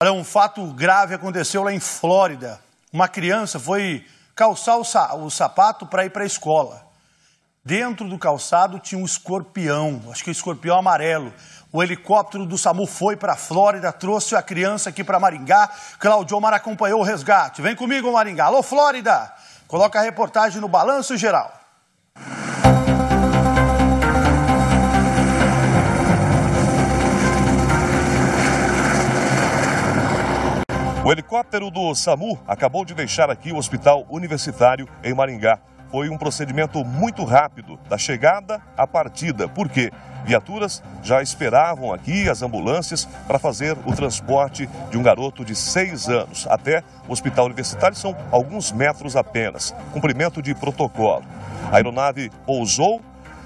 Olha, um fato grave aconteceu lá em Flórida. Uma criança foi calçar o, sa o sapato para ir para a escola. Dentro do calçado tinha um escorpião, acho que um escorpião amarelo. O helicóptero do SAMU foi para a Flórida, trouxe a criança aqui para Maringá. Claudio Omar acompanhou o resgate. Vem comigo, Maringá. Alô, Flórida! Coloca a reportagem no Balanço Geral. O helicóptero do SAMU acabou de deixar aqui o Hospital Universitário em Maringá. Foi um procedimento muito rápido, da chegada à partida. Por quê? Viaturas já esperavam aqui as ambulâncias para fazer o transporte de um garoto de seis anos até o hospital universitário. São alguns metros apenas. Cumprimento de protocolo. A aeronave pousou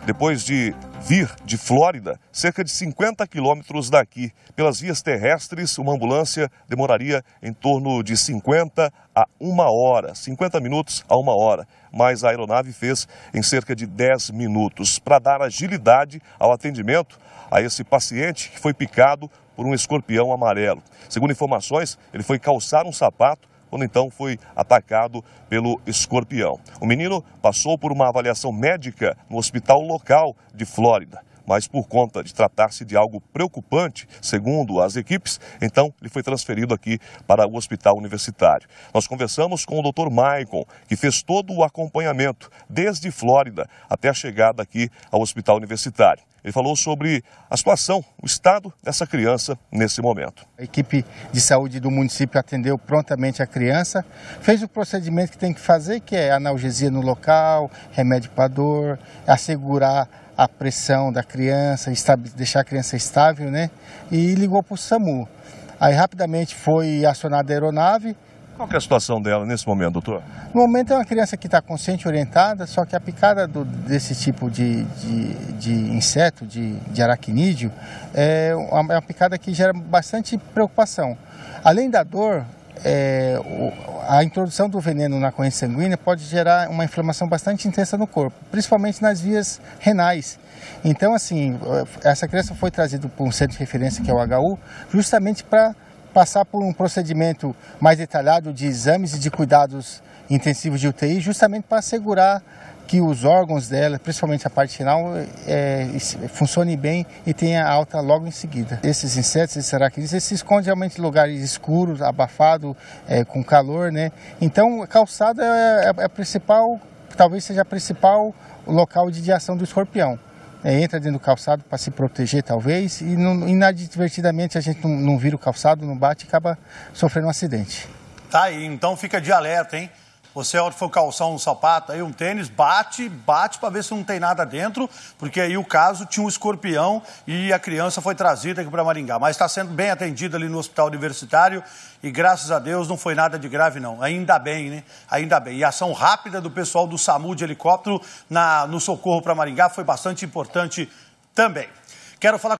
depois de vir de Flórida, cerca de 50 quilômetros daqui. Pelas vias terrestres, uma ambulância demoraria em torno de 50 a uma hora, 50 minutos a uma hora, mas a aeronave fez em cerca de 10 minutos para dar agilidade ao atendimento a esse paciente que foi picado por um escorpião amarelo. Segundo informações, ele foi calçar um sapato quando então foi atacado pelo escorpião. O menino passou por uma avaliação médica no hospital local de Flórida mas por conta de tratar-se de algo preocupante, segundo as equipes, então ele foi transferido aqui para o hospital universitário. Nós conversamos com o Dr. Maicon, que fez todo o acompanhamento, desde Flórida até a chegada aqui ao hospital universitário. Ele falou sobre a situação, o estado dessa criança nesse momento. A equipe de saúde do município atendeu prontamente a criança, fez o procedimento que tem que fazer, que é analgesia no local, remédio para dor, assegurar a pressão da criança, deixar a criança estável, né? E ligou para o SAMU. Aí rapidamente foi acionada a aeronave, qual é a situação dela nesse momento, doutor? No momento é uma criança que está consciente, orientada, só que a picada do, desse tipo de, de, de inseto, de, de, aracnídeo, é uma, é uma picada que gera bastante preocupação. Além da dor, é, a introdução do veneno na corrente sanguínea pode gerar uma inflamação bastante intensa no corpo, principalmente nas vias renais. Então, assim, essa criança foi trazida para um centro de referência que é o HU, justamente para passar por um procedimento mais detalhado de exames e de cuidados intensivos de UTI, justamente para assegurar que os órgãos dela, principalmente a parte final, é, funcionem bem e tenha alta logo em seguida. Esses insetos, esses aracnídeos, eles se escondem realmente em lugares escuros, abafados, é, com calor, né? Então, a calçada é, é, é a principal, talvez seja a principal local de ação do escorpião é, entra dentro do calçado para se proteger, talvez, e não, inadvertidamente a gente não, não vira o calçado, não bate e acaba sofrendo um acidente. Tá aí, então fica de alerta, hein? Você, a for calçar um sapato, aí um tênis, bate, bate para ver se não tem nada dentro, porque aí o caso tinha um escorpião e a criança foi trazida aqui para Maringá. Mas está sendo bem atendida ali no hospital universitário e graças a Deus não foi nada de grave, não. Ainda bem, né? Ainda bem. E a ação rápida do pessoal do SAMU de helicóptero na, no socorro para Maringá foi bastante importante também. Quero falar